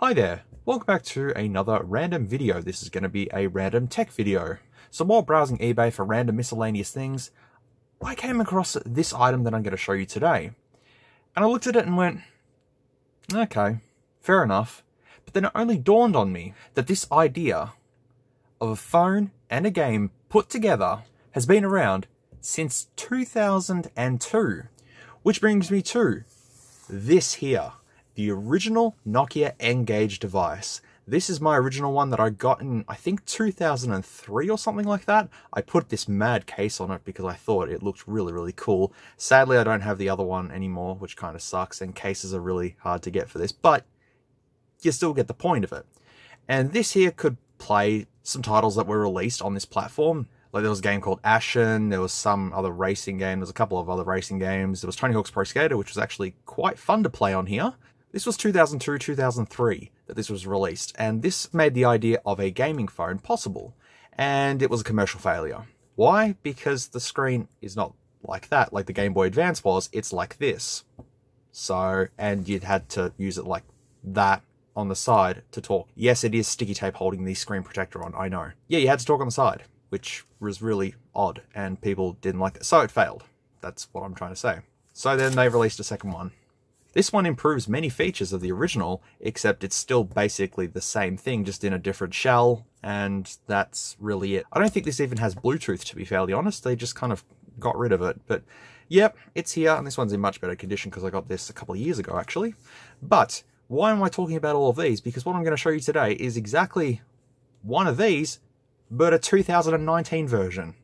Hi there, welcome back to another random video. This is going to be a random tech video. So while browsing eBay for random miscellaneous things, I came across this item that I'm going to show you today. And I looked at it and went, okay, fair enough. But then it only dawned on me that this idea of a phone and a game put together has been around since 2002. Which brings me to this here, the original Nokia N-Gage device. This is my original one that I got in, I think 2003 or something like that. I put this mad case on it because I thought it looked really, really cool. Sadly, I don't have the other one anymore, which kind of sucks, and cases are really hard to get for this, but you still get the point of it. And this here could play some titles that were released on this platform. Like there was a game called Ashen, there was some other racing game, there's a couple of other racing games. There was Tony Hawk's Pro Skater, which was actually quite fun to play on here. This was 2002, 2003 that this was released, and this made the idea of a gaming phone possible. And it was a commercial failure. Why? Because the screen is not like that, like the Game Boy Advance was, it's like this. So, and you'd had to use it like that on the side to talk. Yes, it is sticky tape holding the screen protector on, I know. Yeah, you had to talk on the side which was really odd and people didn't like it. So it failed. That's what I'm trying to say. So then they released a second one. This one improves many features of the original, except it's still basically the same thing, just in a different shell, and that's really it. I don't think this even has Bluetooth, to be fairly honest. They just kind of got rid of it. But yep, it's here, and this one's in much better condition because I got this a couple of years ago, actually. But why am I talking about all of these? Because what I'm going to show you today is exactly one of these but a 2019 version.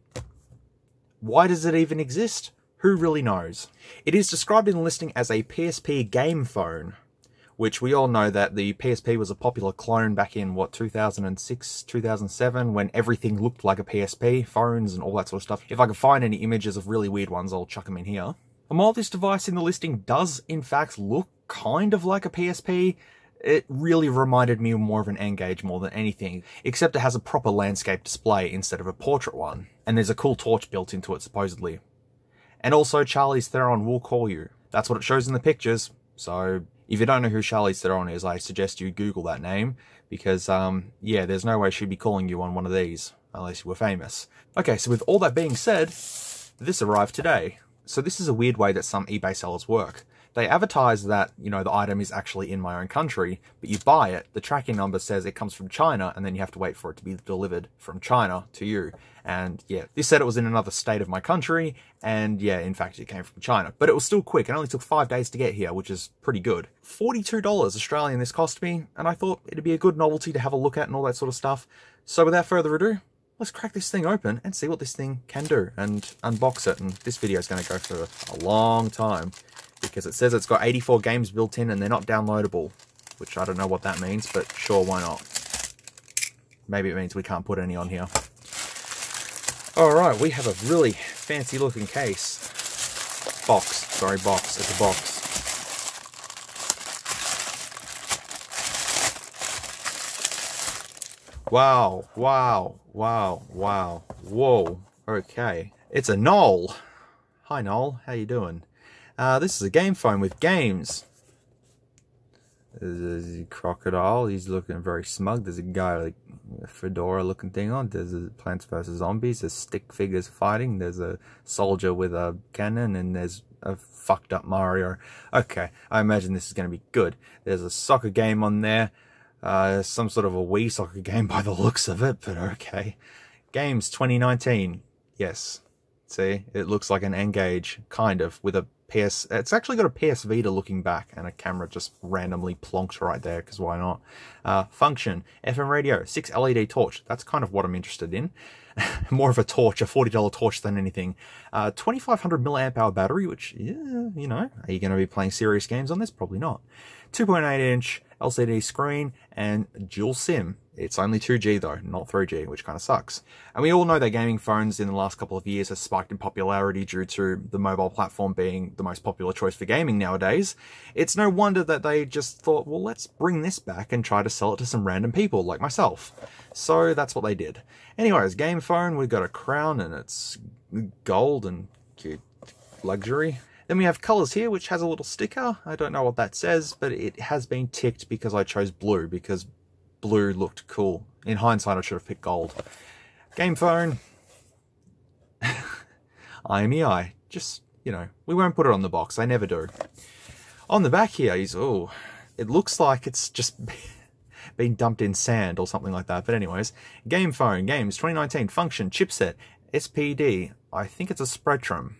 Why does it even exist? Who really knows? It is described in the listing as a PSP game phone, which we all know that the PSP was a popular clone back in, what, 2006, 2007, when everything looked like a PSP, phones and all that sort of stuff. If I can find any images of really weird ones, I'll chuck them in here. And while this device in the listing does in fact look kind of like a PSP, it really reminded me more of an N-Gage more than anything, except it has a proper landscape display instead of a portrait one. And there's a cool torch built into it, supposedly. And also, Charlize Theron will call you. That's what it shows in the pictures. So, if you don't know who Charlize Theron is, I suggest you Google that name. Because, um, yeah, there's no way she'd be calling you on one of these, unless you were famous. Okay, so with all that being said, this arrived today. So this is a weird way that some eBay sellers work they advertise that, you know, the item is actually in my own country, but you buy it, the tracking number says it comes from China, and then you have to wait for it to be delivered from China to you. And yeah, this said it was in another state of my country, and yeah, in fact, it came from China. But it was still quick. It only took five days to get here, which is pretty good. $42 Australian this cost me, and I thought it'd be a good novelty to have a look at and all that sort of stuff. So without further ado, let's crack this thing open and see what this thing can do and unbox it. And this video is going to go for a long time because it says it's got 84 games built in and they're not downloadable, which I don't know what that means, but sure, why not? Maybe it means we can't put any on here. All right, we have a really fancy looking case. Box, sorry, box, it's a box. Wow, wow, wow, wow, whoa, okay. It's a Knoll. Hi Knoll, how you doing? Uh, this is a game phone with games. There's a crocodile. He's looking very smug. There's a guy like a fedora looking thing on. There's a Plants vs Zombies. There's stick figures fighting. There's a soldier with a cannon, and there's a fucked up Mario. Okay, I imagine this is going to be good. There's a soccer game on there. Uh, some sort of a Wii soccer game by the looks of it, but okay. Games 2019. Yes. See, it looks like an N-Gage, kind of, with a PS, it's actually got a PS Vita looking back and a camera just randomly plonked right there, because why not? Uh, function, FM radio, 6 LED torch, that's kind of what I'm interested in. More of a torch, a $40 torch than anything. Uh, 2500 milliamp hour battery, which, yeah, you know, are you going to be playing serious games on this? Probably not. 2.8 inch LCD screen and dual SIM. It's only 2G though, not 3G, which kind of sucks. And we all know that gaming phones in the last couple of years have spiked in popularity due to the mobile platform being the most popular choice for gaming nowadays. It's no wonder that they just thought, well, let's bring this back and try to sell it to some random people like myself. So that's what they did. Anyways, game phone, we've got a crown and it's gold and cute luxury. Then we have colors here, which has a little sticker. I don't know what that says, but it has been ticked because I chose blue, because blue looked cool. In hindsight, I should have picked gold. Game phone. IMEI. Just, you know, we won't put it on the box. I never do. On the back here is, oh, it looks like it's just been dumped in sand or something like that. But anyways, game phone, games, 2019, function, chipset, SPD. I think it's a Spreadtrum,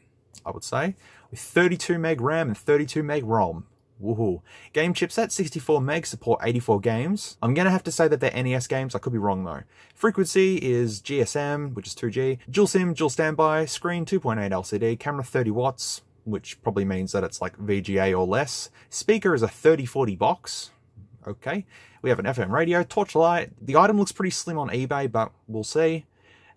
I would say, with 32 meg RAM and 32 meg ROM. Woohoo. Game chipset, 64 meg, support 84 games. I'm to have to say that they're NES games. I could be wrong though. Frequency is GSM, which is 2G. Dual SIM, dual standby. Screen 2.8 LCD. Camera 30 watts, which probably means that it's like VGA or less. Speaker is a 3040 box. Okay. We have an FM radio, torchlight. The item looks pretty slim on eBay, but we'll see.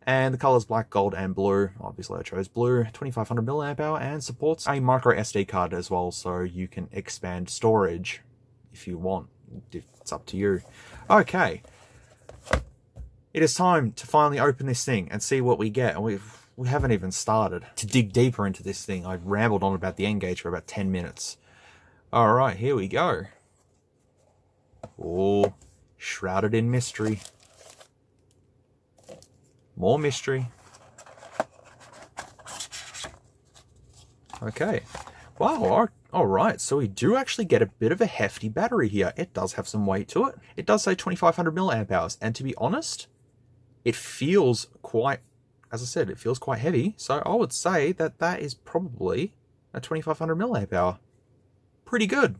And the colors black, gold, and blue. Obviously I chose blue, 2500 milliamp hour, and supports a micro SD card as well, so you can expand storage if you want. It's up to you. Okay. It is time to finally open this thing and see what we get. And we've we haven't even started to dig deeper into this thing. I rambled on about the N-Gage for about 10 minutes. All right, here we go. Oh, shrouded in mystery. More mystery. Okay. Wow, all right. So we do actually get a bit of a hefty battery here. It does have some weight to it. It does say 2500 milliamp hours. And to be honest, it feels quite, as I said, it feels quite heavy. So I would say that that is probably a 2500 milliamp hour. Pretty good.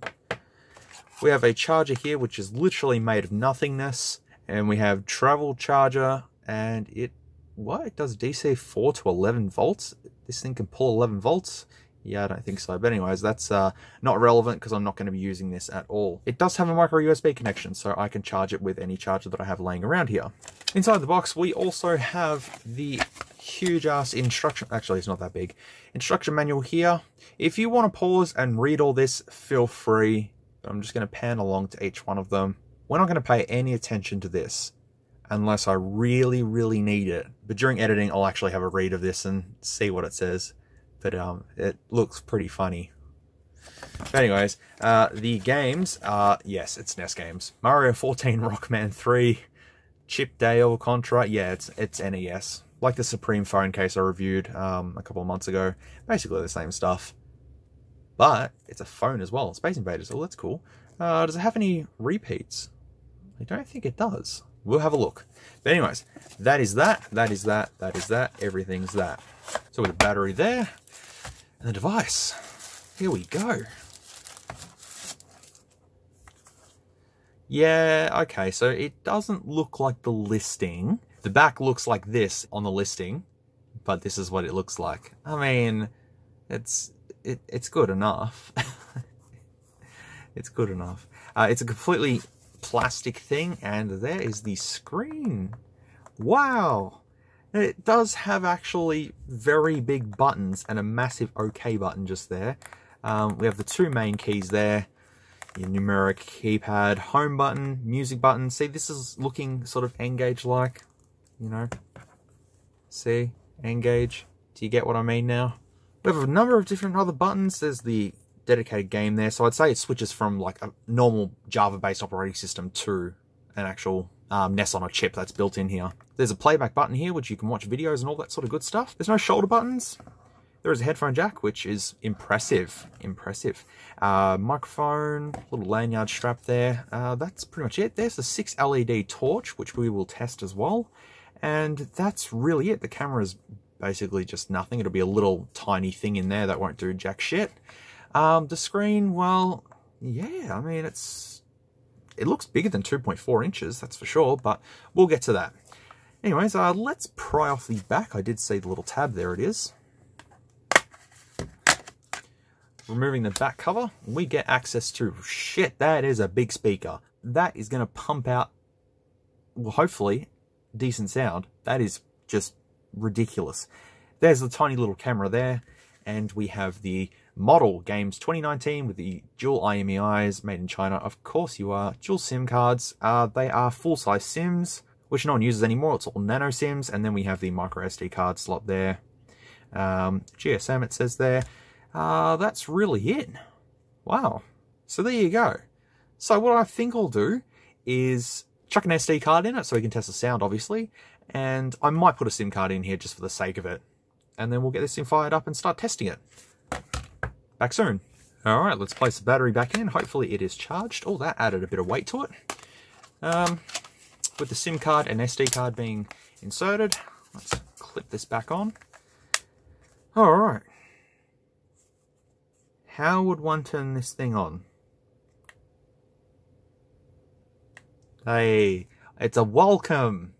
We have a charger here, which is literally made of nothingness. And we have travel charger and it what? Does DC 4 to 11 volts? This thing can pull 11 volts? Yeah, I don't think so. But anyways, that's uh, not relevant because I'm not going to be using this at all. It does have a micro USB connection, so I can charge it with any charger that I have laying around here. Inside the box, we also have the huge ass instruction, actually it's not that big, instruction manual here. If you want to pause and read all this, feel free. I'm just going to pan along to each one of them. We're not going to pay any attention to this unless I really, really need it. But during editing, I'll actually have a read of this and see what it says. But um, it looks pretty funny. But anyways, uh, the games are, yes, it's NES games. Mario 14, Rockman 3, Chip Dale, Contra, yeah, it's, it's NES. Like the Supreme phone case I reviewed um, a couple of months ago. Basically the same stuff. But it's a phone as well, Space Invaders, oh that's cool. Uh, does it have any repeats? I don't think it does. We'll have a look. But anyways, that is that, that is that, that is that, everything's that. So with the battery there, and the device, here we go. Yeah, okay, so it doesn't look like the listing. The back looks like this on the listing, but this is what it looks like. I mean, it's it, it's good enough. it's good enough. Uh, it's a completely plastic thing and there is the screen. Wow! It does have actually very big buttons and a massive OK button just there. Um, we have the two main keys there. Your numeric keypad, home button, music button. See, this is looking sort of N-Gage-like, you know. See, N-Gage. Do you get what I mean now? We have a number of different other buttons. There's the dedicated game there. So I'd say it switches from like a normal Java-based operating system to an actual um, NES on a chip that's built in here. There's a playback button here, which you can watch videos and all that sort of good stuff. There's no shoulder buttons. There is a headphone jack, which is impressive. Impressive. Uh, microphone, little lanyard strap there. Uh, that's pretty much it. There's the 6 LED torch, which we will test as well. And that's really it. The camera is basically just nothing. It'll be a little tiny thing in there that won't do jack shit. Um, the screen, well, yeah, I mean, it's it looks bigger than 2.4 inches, that's for sure, but we'll get to that. Anyways, uh, let's pry off the back. I did see the little tab, there it is. Removing the back cover, we get access to, shit, that is a big speaker. That is going to pump out, well, hopefully, decent sound. That is just ridiculous. There's the tiny little camera there, and we have the Model Games 2019 with the dual IMEIs made in China. Of course you are. Dual SIM cards. Uh, they are full-size SIMs, which no one uses anymore. It's all nano SIMs. And then we have the micro SD card slot there. Um, GSM it says there. uh, that's really it. Wow. So there you go. So what I think I'll do is chuck an SD card in it so we can test the sound, obviously. And I might put a SIM card in here just for the sake of it. And then we'll get this thing fired up and start testing it. Back soon. All right, let's place the battery back in. Hopefully it is charged. Oh, that added a bit of weight to it. Um, with the SIM card and SD card being inserted, let's clip this back on. All right. How would one turn this thing on? Hey, it's a welcome.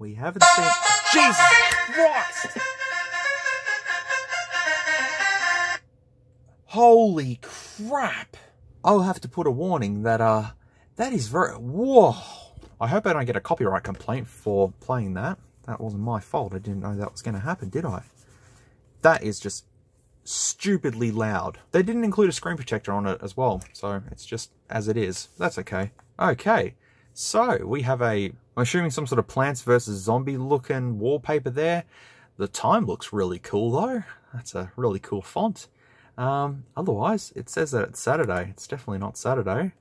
We haven't seen... Jesus Christ! Holy crap! I'll have to put a warning that, uh, that is very... Whoa! I hope I don't get a copyright complaint for playing that. That wasn't my fault. I didn't know that was going to happen, did I? That is just stupidly loud. They didn't include a screen protector on it as well, so it's just as it is. That's okay. Okay, so we have a, I'm assuming some sort of Plants versus Zombie looking wallpaper there. The time looks really cool though. That's a really cool font. Um, otherwise, it says that it's Saturday. It's definitely not Saturday.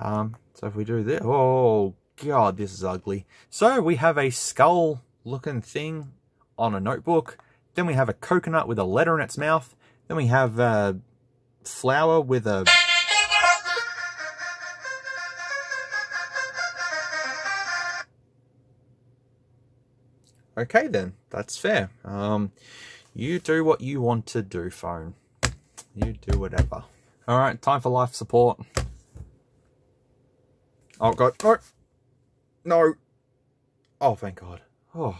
Um, so if we do this, oh god, this is ugly. So we have a skull looking thing on a notebook. Then we have a coconut with a letter in its mouth. Then we have a flower with a... Okay then, that's fair. Um, you do what you want to do, phone. You do whatever. Alright, time for life support. Oh god, no! No! Oh, thank god. Oh.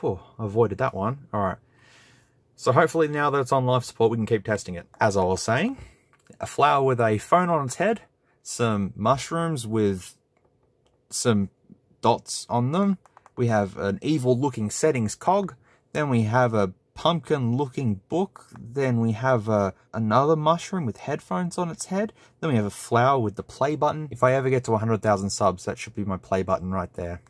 Whew, avoided that one. Alright. So hopefully now that it's on life support, we can keep testing it. As I was saying, a flower with a phone on its head, some mushrooms with some dots on them. We have an evil looking settings cog. Then we have a pumpkin looking book. Then we have uh, another mushroom with headphones on its head. Then we have a flower with the play button. If I ever get to 100,000 subs, that should be my play button right there.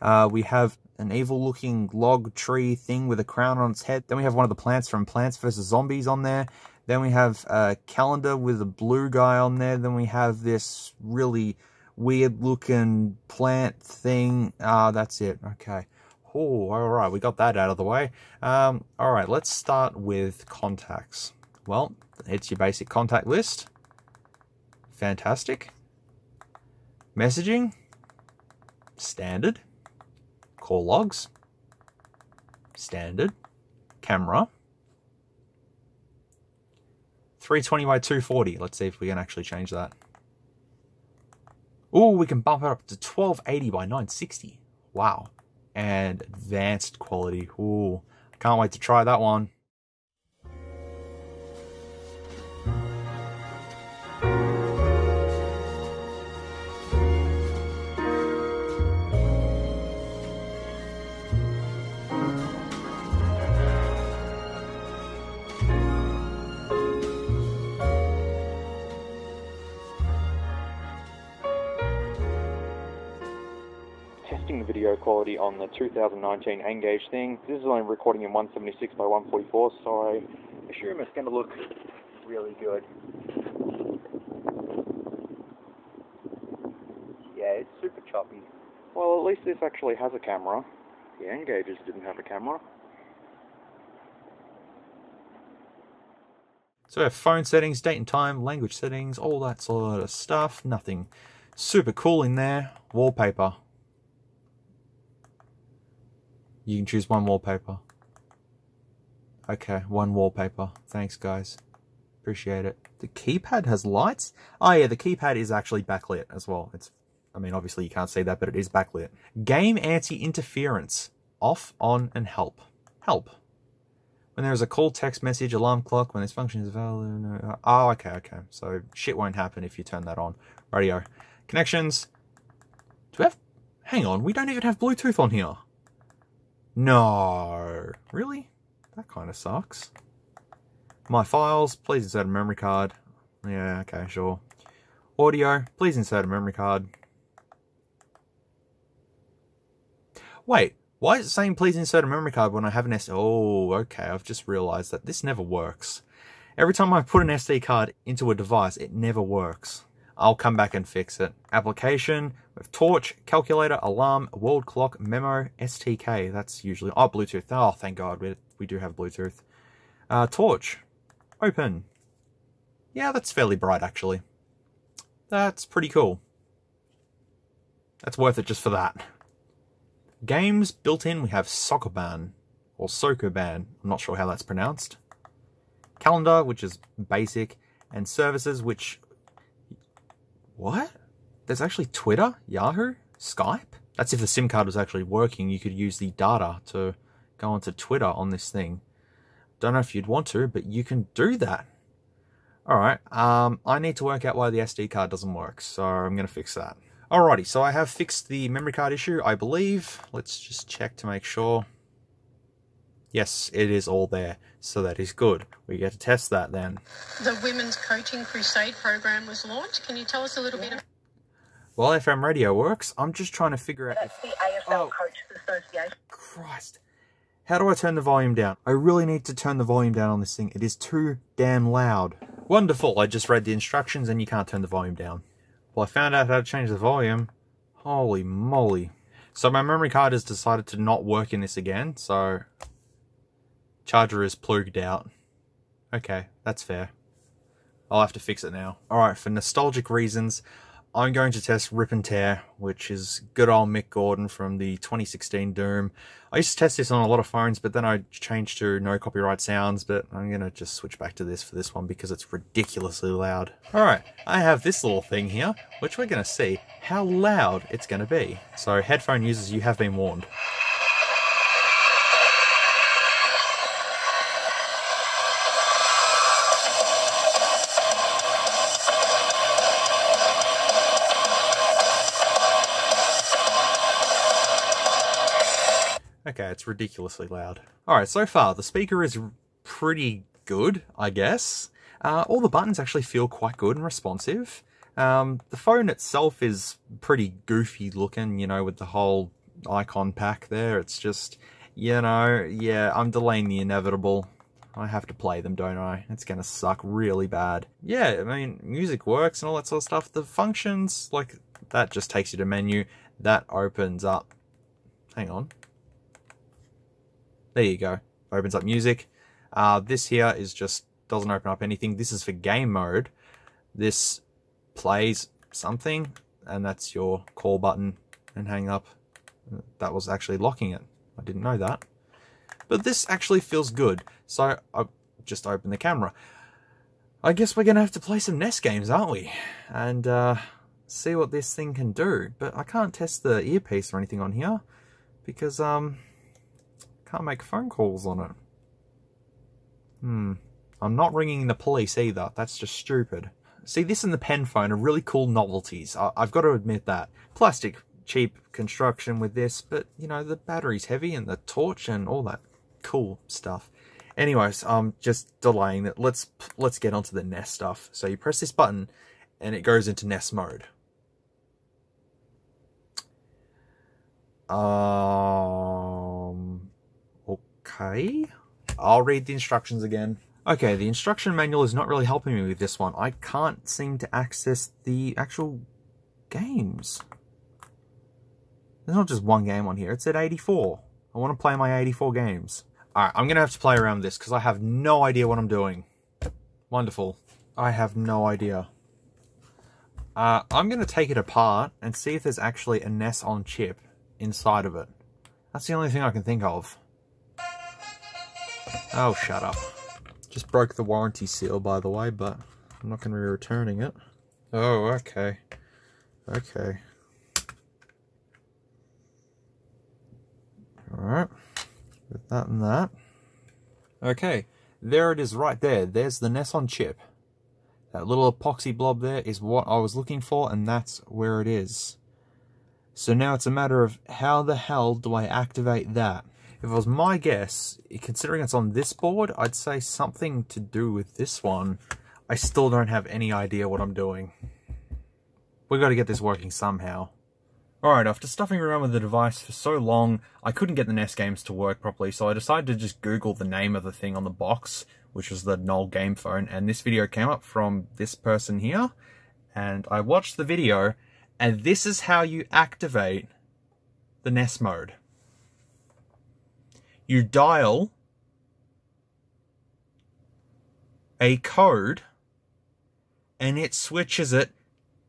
Uh, we have an evil looking log tree thing with a crown on its head. Then we have one of the plants from Plants vs. Zombies on there. Then we have a calendar with a blue guy on there. Then we have this really weird looking plant thing. Ah, that's it. Okay. Oh, all right. We got that out of the way. Um, all right. Let's start with contacts. Well, it's your basic contact list. Fantastic. Messaging. Standard call logs, standard, camera, 320 by 240. Let's see if we can actually change that. Oh, we can bump it up to 1280 by 960. Wow. And advanced quality. Ooh, can't wait to try that one. On the 2019 N-Gage thing. This is only recording in 176 by 144, so I assume it's going to look really good. Yeah, it's super choppy. Well, at least this actually has a camera. The N-Gages didn't have a camera. So phone settings, date and time, language settings, all that sort of stuff. Nothing super cool in there. Wallpaper. You can choose one wallpaper. Okay, one wallpaper. Thanks, guys. Appreciate it. The keypad has lights? Oh, yeah, the keypad is actually backlit as well. It's, I mean, obviously you can't see that, but it is backlit. Game anti-interference. Off, on, and help. Help. When there is a call, text message, alarm clock, when this function is available. Uh, oh, okay, okay. So shit won't happen if you turn that on. Radio. Connections. Do we have... Hang on, we don't even have Bluetooth on here. No. Really? That kind of sucks. My files, please insert a memory card. Yeah, okay, sure. Audio, please insert a memory card. Wait, Why is it saying please insert a memory card when I have an SD? Oh, okay, I've just realized that this never works. Every time I put an SD card into a device, it never works. I'll come back and fix it. Application with torch, calculator, alarm, world clock, memo, STK. That's usually, oh, Bluetooth. Oh, thank God, we, we do have Bluetooth. Uh, torch, open. Yeah, that's fairly bright actually. That's pretty cool. That's worth it just for that. Games built in, we have Sokoban, or Sokoban, I'm not sure how that's pronounced. Calendar, which is basic, and services, which... What? There's actually Twitter, Yahoo, Skype? That's if the SIM card was actually working, you could use the data to go onto Twitter on this thing. Don't know if you'd want to, but you can do that. Alright, um, I need to work out why the SD card doesn't work, so I'm going to fix that. Alrighty, so I have fixed the memory card issue, I believe. Let's just check to make sure. Yes, it is all there, so that is good. We get to test that then. The Women's Coaching Crusade program was launched. Can you tell us a little bit? While FM radio works, I'm just trying to figure out. That's the AFL oh, Coaches Association. Christ. How do I turn the volume down? I really need to turn the volume down on this thing. It is too damn loud. Wonderful, I just read the instructions and you can't turn the volume down. Well, I found out how to change the volume. Holy moly. So my memory card has decided to not work in this again, so... Charger is plugged out. Okay, that's fair. I'll have to fix it now. Alright, for nostalgic reasons, I'm going to test Rip and Tear, which is good old Mick Gordon from the 2016 Doom. I used to test this on a lot of phones, but then I changed to no copyright sounds, but I'm going to just switch back to this for this one because it's ridiculously loud. Alright, I have this little thing here, which we're going to see how loud it's going to be. So headphone users, you have been warned. Okay, it's ridiculously loud. Alright, so far, the speaker is pretty good, I guess. Uh, all the buttons actually feel quite good and responsive. Um, the phone itself is pretty goofy looking, you know, with the whole icon pack there. It's just, you know, yeah, I'm delaying the inevitable. I have to play them, don't I? It's gonna suck really bad. Yeah, I mean, music works and all that sort of stuff. The functions, like, that just takes you to menu. That opens up... Hang on. There you go. Opens up music. Uh, this here is just doesn't open up anything. This is for game mode. This plays something, and that's your call button and hang up. That was actually locking it. I didn't know that. But this actually feels good. So I just open the camera. I guess we're going to have to play some NES games, aren't we? And uh, see what this thing can do. But I can't test the earpiece or anything on here because um, can't make phone calls on it. Hmm. I'm not ringing the police either. That's just stupid. See, this and the pen phone are really cool novelties. I have got to admit that. Plastic, cheap construction with this, but, you know, the battery's heavy and the torch and all that cool stuff. Anyways, I'm just delaying it. Let's let's get onto the NES stuff. So you press this button and it goes into NES mode. Um Okay. I'll read the instructions again. Okay, the instruction manual is not really helping me with this one. I can't seem to access the actual games. There's not just one game on here. It's at 84. I want to play my 84 games. Alright, I'm going to have to play around with this because I have no idea what I'm doing. Wonderful. I have no idea. Uh, I'm going to take it apart and see if there's actually a NES on chip inside of it. That's the only thing I can think of. Oh, shut up. Just broke the warranty seal, by the way, but I'm not going to be returning it. Oh, okay. Okay. Alright. With that and that. Okay. There it is right there. There's the NES on chip. That little epoxy blob there is what I was looking for, and that's where it is. So now it's a matter of how the hell do I activate that? If it was my guess, considering it's on this board, I'd say something to do with this one. I still don't have any idea what I'm doing. We've got to get this working somehow. Alright, after stuffing around with the device for so long, I couldn't get the NES games to work properly, so I decided to just Google the name of the thing on the box, which was the Knoll Game Phone, and this video came up from this person here, and I watched the video, and this is how you activate the NES mode. You dial a code, and it switches it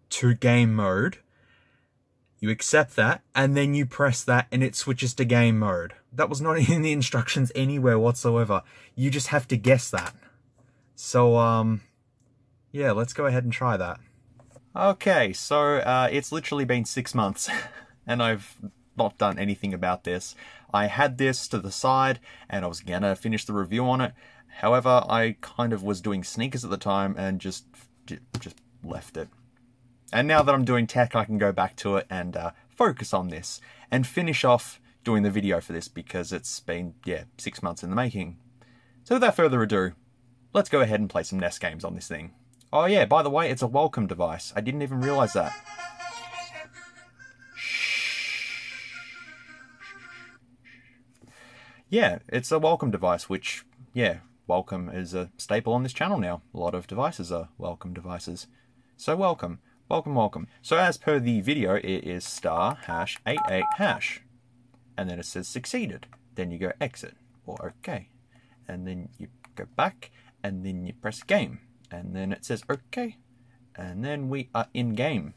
to game mode, you accept that, and then you press that and it switches to game mode. That was not in the instructions anywhere whatsoever. You just have to guess that. So, um, yeah, let's go ahead and try that. Okay, so uh, it's literally been six months, and I've not done anything about this. I had this to the side, and I was gonna finish the review on it. However, I kind of was doing sneakers at the time and just just left it. And now that I'm doing tech, I can go back to it and uh, focus on this and finish off doing the video for this because it's been, yeah, six months in the making. So without further ado, let's go ahead and play some NES games on this thing. Oh yeah, by the way, it's a welcome device. I didn't even realize that. Yeah, it's a welcome device, which, yeah, welcome is a staple on this channel now. A lot of devices are welcome devices. So welcome. Welcome, welcome. So as per the video, it is star hash 88 hash. And then it says succeeded. Then you go exit or OK. And then you go back and then you press game. And then it says OK. And then we are in game.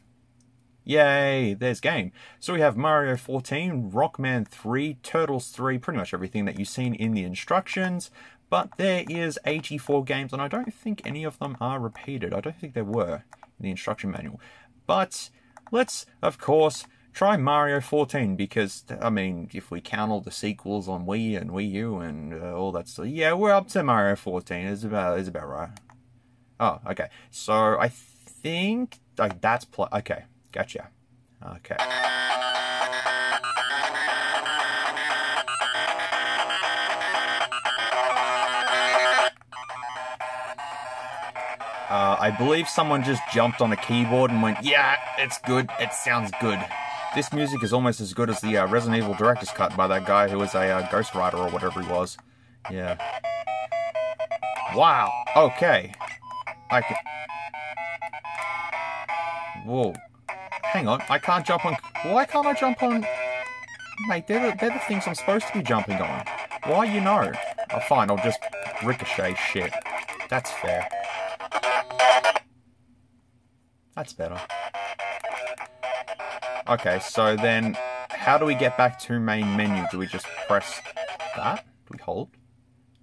Yay, there's game. So we have Mario 14, Rockman 3, Turtles 3, pretty much everything that you've seen in the instructions. But there is 84 games, and I don't think any of them are repeated. I don't think there were in the instruction manual. But let's, of course, try Mario 14 because, I mean, if we count all the sequels on Wii and Wii U and uh, all that stuff, yeah, we're up to Mario 14. It's about, it's about right. Oh, okay. So I think like that's. Okay, gotcha. Okay. Uh, I believe someone just jumped on a keyboard and went, yeah, it's good, it sounds good. This music is almost as good as the uh, Resident Evil Director's Cut by that guy who was a uh, Ghost Rider or whatever he was. Yeah. Wow, okay. I can... Whoa. Hang on, I can't jump on... Why can't I jump on... Mate, they're the, they're the things I'm supposed to be jumping on. Why, you know? Oh, fine, I'll just ricochet shit. That's fair. That's better. Okay, so then how do we get back to main menu? Do we just press that? Do we hold?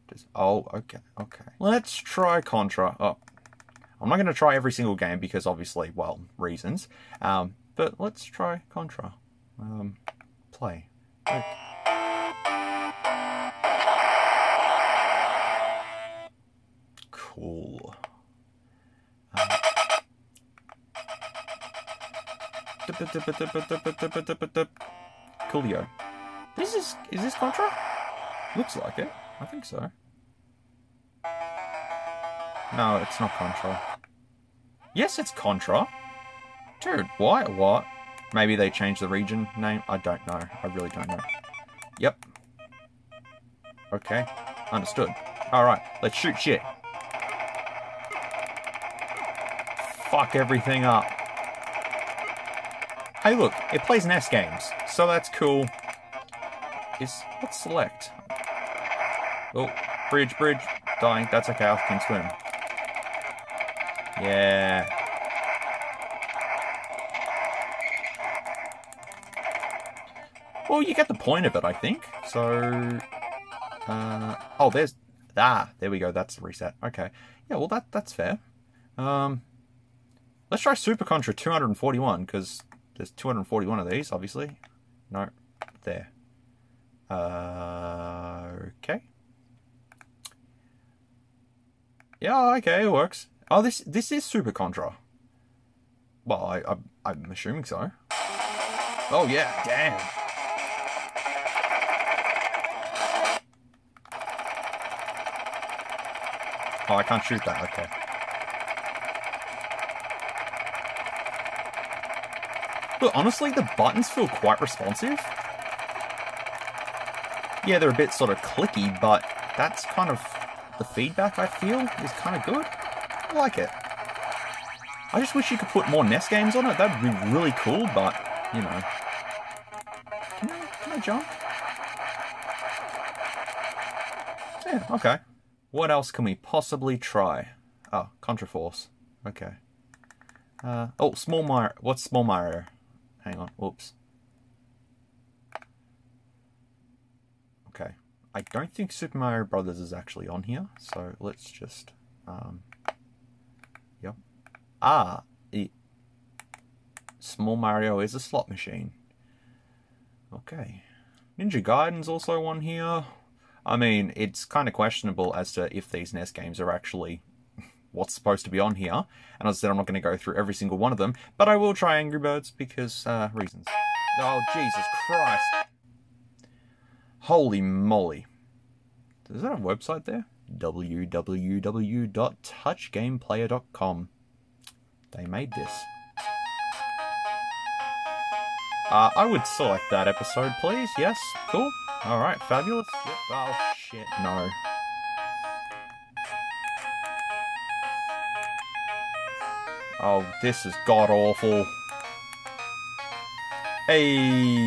Just, oh, okay, okay. Let's try Contra. Oh, I'm not going to try every single game because obviously, well, reasons. Um, but let's try Contra. Um, play. Cool. Coolio. This is is this Contra? Looks like it. I think so. No, it's not Contra. Yes, it's Contra. Dude, why? What? Maybe they changed the region name? I don't know. I really don't know. Yep. Okay. Understood. Alright, let's shoot shit. Fuck everything up. Hey look, it plays NES games, so that's cool. Is let's select. Oh, bridge, bridge, dying. That's okay. I can swim. Yeah. Well, you get the point of it, I think. So, uh, oh, there's ah, there we go. That's the reset. Okay, yeah. Well, that that's fair. Um, let's try Super Contra 241 because there's 241 of these, obviously. No, there. Uh, okay. Yeah, okay, it works. Oh, this this is Super Contra. Well, I, I I'm assuming so. Oh yeah, damn. Oh, I can't shoot that. Okay. Look, honestly, the buttons feel quite responsive. Yeah, they're a bit sort of clicky, but that's kind of the feedback I feel is kind of good. I like it. I just wish you could put more NES games on it. That'd be really cool, but, you know. Can I, can I jump? Yeah, okay. What else can we possibly try? Oh, Contra Force. Okay. Uh, oh, Small Mario. What's Small Mario? Hang on. Whoops. Okay. I don't think Super Mario Brothers is actually on here, so let's just... Um. Ah, it, Small Mario is a slot machine. Okay. Ninja Gaiden's also on here. I mean, it's kind of questionable as to if these NES games are actually what's supposed to be on here. And as I said, I'm not going to go through every single one of them, but I will try Angry Birds because uh, reasons. Oh, Jesus Christ. Holy moly. Is that a website there? www.touchgameplayer.com. They made this. Uh, I would select that episode, please. Yes, cool. Alright, fabulous. Yep. Oh, shit, no. Oh, this is god awful. Hey.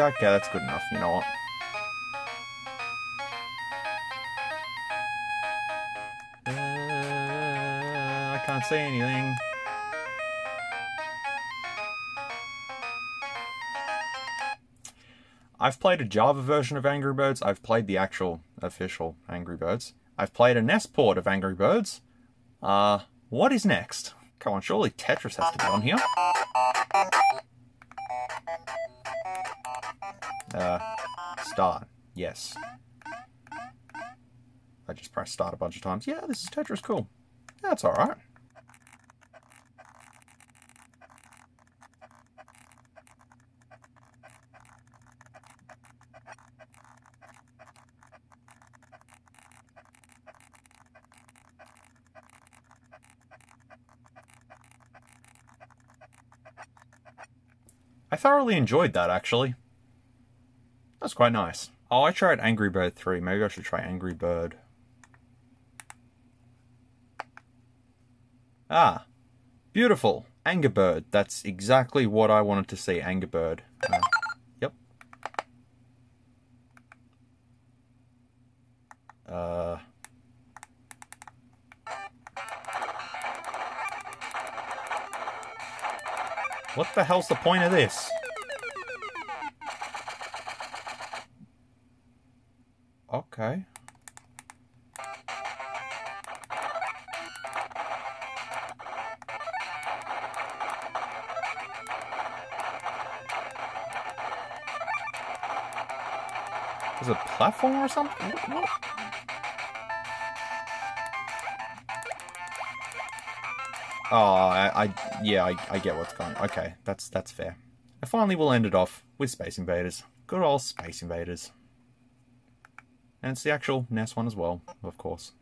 Okay, that's good enough. You know what? Can't say anything. I've played a Java version of Angry Birds. I've played the actual official Angry Birds. I've played a NES port of Angry Birds. Uh, what is next? Come on, surely Tetris has to be on here. Uh, start. Yes. I just pressed start a bunch of times. Yeah, this is Tetris. Cool. That's alright. Thoroughly enjoyed that, actually. That's quite nice. Oh, I tried Angry Bird 3. Maybe I should try Angry Bird. Ah, beautiful. Angry Bird. That's exactly what I wanted to see, Angry Bird. Uh, yep. Uh... What the hell's the point of this? Okay. Is it a platform or something? What? Oh, I, I yeah, I, I get what's going. Okay, that's that's fair. And finally, we'll end it off with Space Invaders. Good old Space Invaders. And it's the actual NES one as well, of course.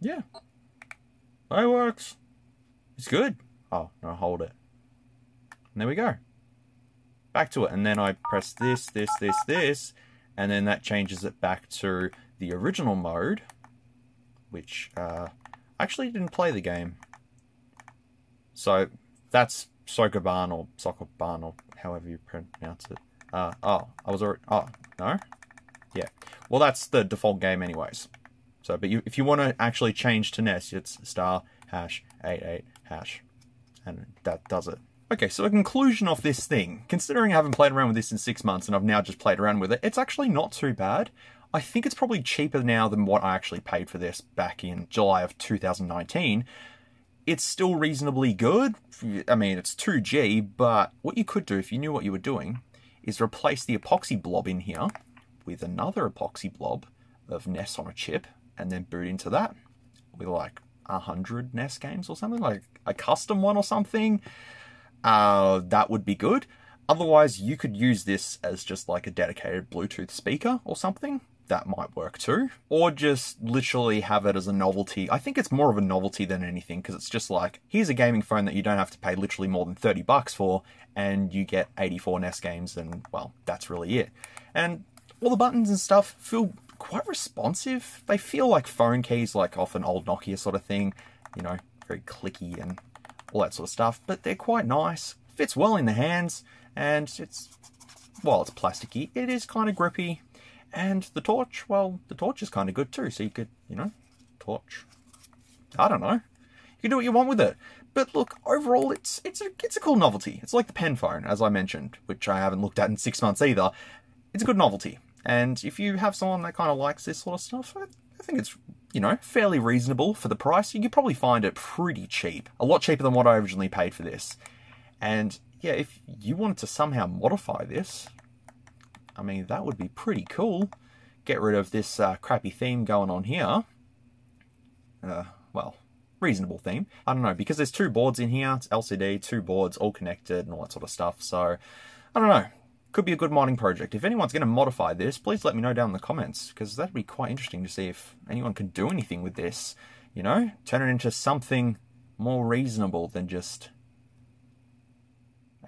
Yeah. It works. It's good. Oh, no, hold it. And there we go back to it. And then I press this, this, this, this, and then that changes it back to the original mode, which uh, actually didn't play the game. So that's Sokoban or Sokoban or however you pronounce it. Uh, oh, I was already, oh, no? Yeah. Well, that's the default game anyways. So, but you, if you want to actually change to NES, it's star hash 88 hash. And that does it. Okay, so a conclusion of this thing, considering I haven't played around with this in six months and I've now just played around with it, it's actually not too bad. I think it's probably cheaper now than what I actually paid for this back in July of 2019. It's still reasonably good. I mean, it's 2G, but what you could do if you knew what you were doing is replace the epoxy blob in here with another epoxy blob of NES on a chip and then boot into that with like 100 NES games or something, like a custom one or something uh, that would be good. Otherwise, you could use this as just like a dedicated Bluetooth speaker or something. That might work too. Or just literally have it as a novelty. I think it's more of a novelty than anything because it's just like, here's a gaming phone that you don't have to pay literally more than 30 bucks for and you get 84 NES games and, well, that's really it. And all the buttons and stuff feel quite responsive. They feel like phone keys, like off an old Nokia sort of thing. You know, very clicky and all that sort of stuff. But they're quite nice. Fits well in the hands and it's, while it's plasticky, it is kind of grippy. And the torch, well, the torch is kind of good too. So you could, you know, torch. I don't know. You can do what you want with it. But look, overall, it's it's a it's a cool novelty. It's like the pen phone, as I mentioned, which I haven't looked at in six months either. It's a good novelty. And if you have someone that kind of likes this sort of stuff, I, I think it's you know fairly reasonable for the price. You could probably find it pretty cheap, a lot cheaper than what I originally paid for this. And yeah, if you wanted to somehow modify this, I mean, that would be pretty cool. Get rid of this uh, crappy theme going on here. Uh, well, reasonable theme. I don't know, because there's two boards in here. It's LCD, two boards, all connected and all that sort of stuff. So, I don't know. Could be a good modding project. If anyone's going to modify this, please let me know down in the comments, because that'd be quite interesting to see if anyone can do anything with this. You know, turn it into something more reasonable than just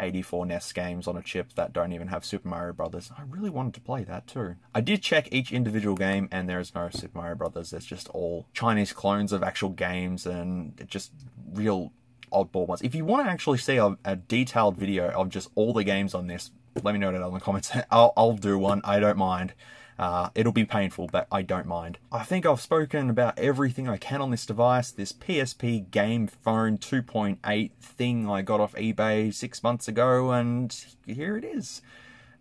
84 NES games on a chip that don't even have Super Mario Brothers. I really wanted to play that too. I did check each individual game and there is no Super Mario Brothers. There's just all Chinese clones of actual games and just real oddball ones. If you want to actually see a, a detailed video of just all the games on this, let me know down in the comments. I'll, I'll do one. I don't mind. Uh, it'll be painful, but I don't mind. I think I've spoken about everything I can on this device. This PSP Game Phone 2.8 thing I got off eBay six months ago, and here it is.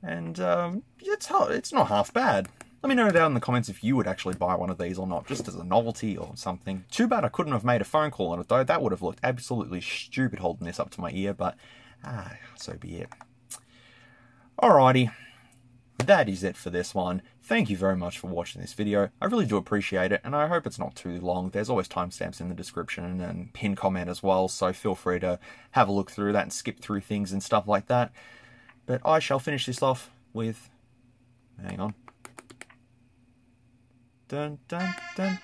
And um, it's it's not half bad. Let me know down in the comments if you would actually buy one of these or not, just as a novelty or something. Too bad I couldn't have made a phone call on it though. That would have looked absolutely stupid holding this up to my ear, but ah, so be it. Alrighty, that is it for this one. Thank you very much for watching this video. I really do appreciate it, and I hope it's not too long. There's always timestamps in the description and pin comment as well, so feel free to have a look through that and skip through things and stuff like that. But I shall finish this off with... Hang on. Dun dun dun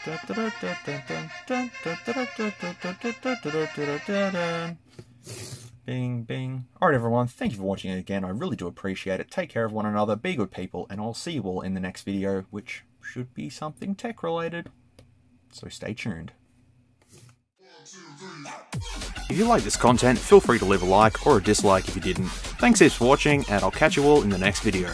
Bing, bing. Alright everyone, thank you for watching it again. I really do appreciate it. Take care of one another, be good people, and I'll see you all in the next video, which should be something tech related. So stay tuned. If you like this content, feel free to leave a like or a dislike if you didn't. Thanks heaps for watching, and I'll catch you all in the next video.